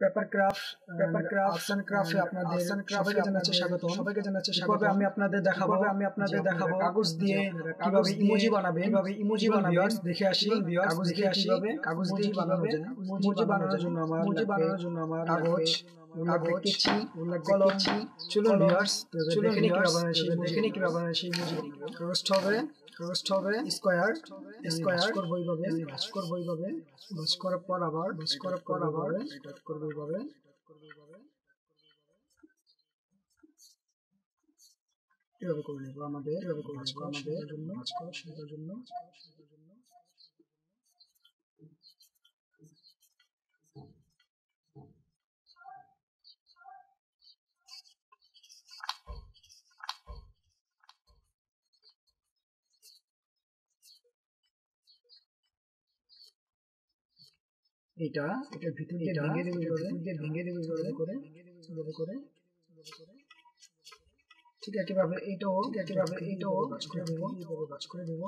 Paper craft paper craft arts ক্রাফটে আপনাদের সবাইকে জানাচ্ছি স্বাগত সবাইকে জানাচ্ছি স্বাগত আমি আপনাদের দেখাবো আমি আপনাদের দেখাবো কাগজ দিয়ে কীভাবে ইমোজি বানাবে কীভাবে ইমোজি বানাবে দেখে আসি কাগজ দেখে আসি কাগজ দিয়ে বানাবে ইমোজি বানানোর জন্য আমার ইমোজি বানানোর জন্য আমার কাগজ। কেচি কলম চলুন ভিউয়ার্স চলুন দেখে কীভাবে বানাচ্ছি দেখে কীভাবে বানাচ্ছি ইমোজি রোস্ট হবে রোস্ট হবে স্কোয়ার স্কোয়ার করব এইভাবে ভাঁজ করব এইভাবে ভাঁজ করার পর আবার ভাঁজ করার পর আবার এটা করব এইভাবে এভাবে করে নেব আমাদের এভাবে করে নেব আমাদের জন্য ভাঁজ করা জন্য এটা এটার ভিতর দিয়ে ভেঙে দেবে ভিতর ভেঙে দেবে এভাবে করে এভাবে করে ঠিক একইভাবে এইটাও একইভাবে এইটাও কাজ করে দেবো। এইভাবে কাজ করে দেবো।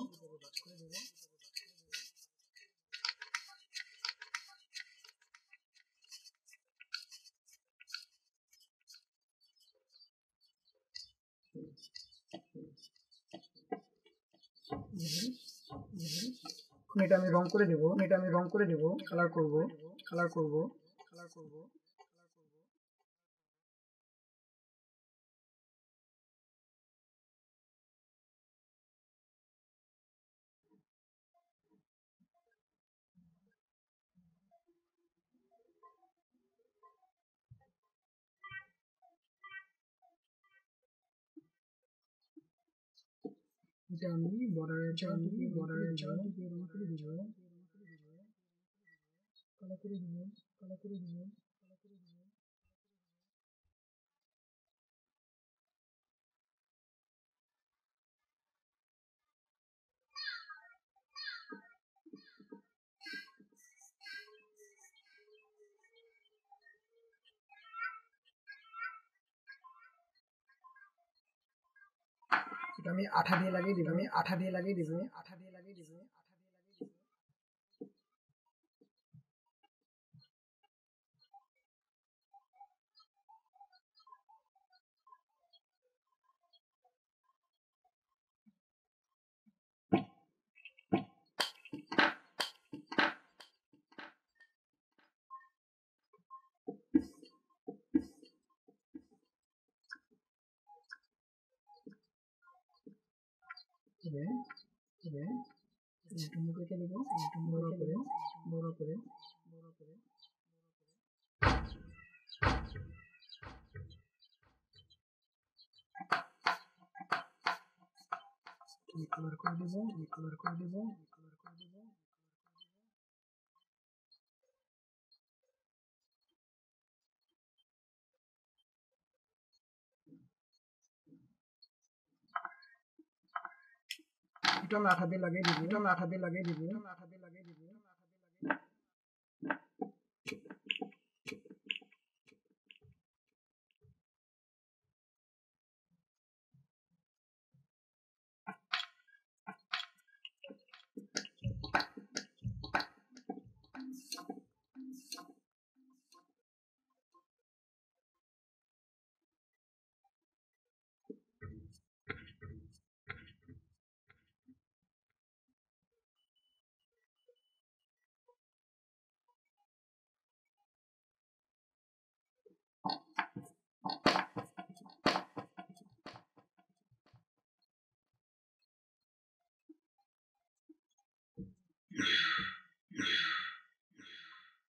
এখন এটা আমি রং করে দেবো এটা আমি রং করে দেবো কালার করব। কালার করব। কালার করব। আমি বর্ডারের জন্য বর্ডারের জন্য দিয়ে রং করে দিব কালার করে দিব কালার করে দিব আমি আঠা দিয়ে লাগিয়ে দিব আমি আঠা দিয়ে লাগিয়ে দিব আঠা দিয়ে লাগিয়ে দিব তবে তবে একটু মুখে রেখে দেবো বড় করে বড় করে বড় করে কালার করে দেবো কালার করে দেবো এটা আমি আঠা লাগিয়ে দিব এটা আমি আঠা দিয়ে লাগিয়ে দিব। আমি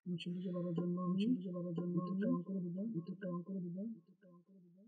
মিশনটি চালাবার জন্য মিশনটি চালাবার জন্য অন করে দিবা ভিতরটা অন করে দিবা ভিতরটা অন করে দিবা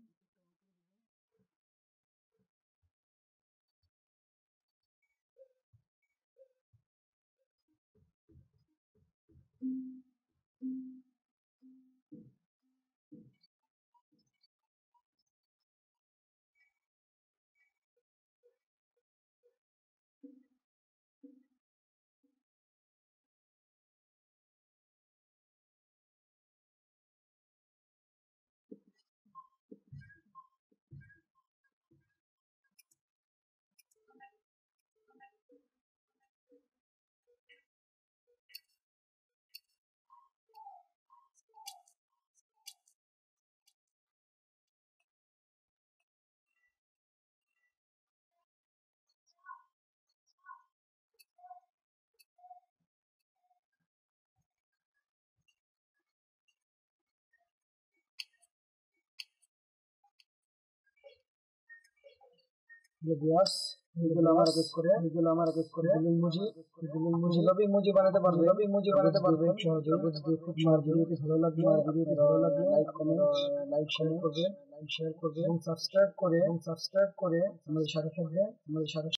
ভিউয়ার্স এগুলো আমার এক করে এগুলো আমার এক করে ইমোজি এগুলো ইমোজি ভাবে বানাতে পারবে। লবি মুজি বানাতে পারবে। সহজে খুব ভিডিওটি ভালো লাগবে ভিডিওটি ভালো লাগবে। লাইক কমেন্ট লাইক শেয়ার করবে। লাইক শেয়ার করবে। এবং সাবস্ক্রাইব করে এবং সাবস্ক্রাইব করে আমাদের সাথে থাকবে আমাদের সাথে